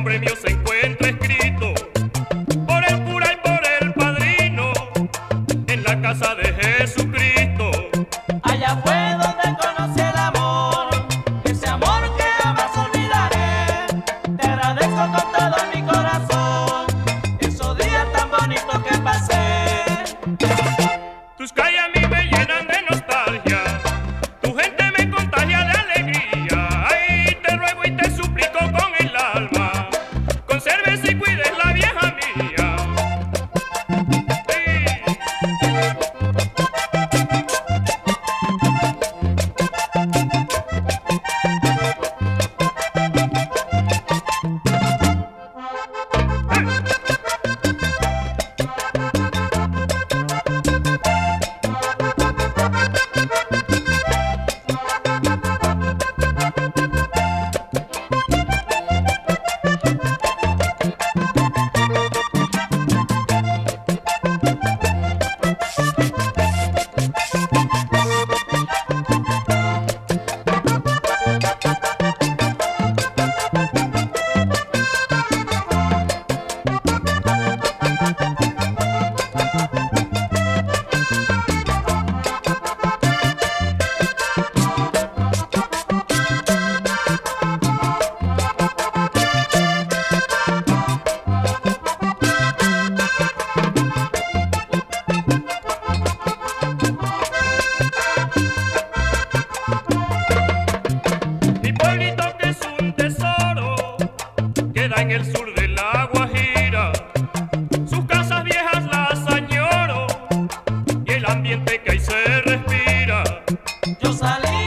hombre sur de la Guajira. Sus casas viejas las añoro y el ambiente que ahí se respira. Yo salí.